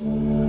you.